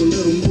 a little.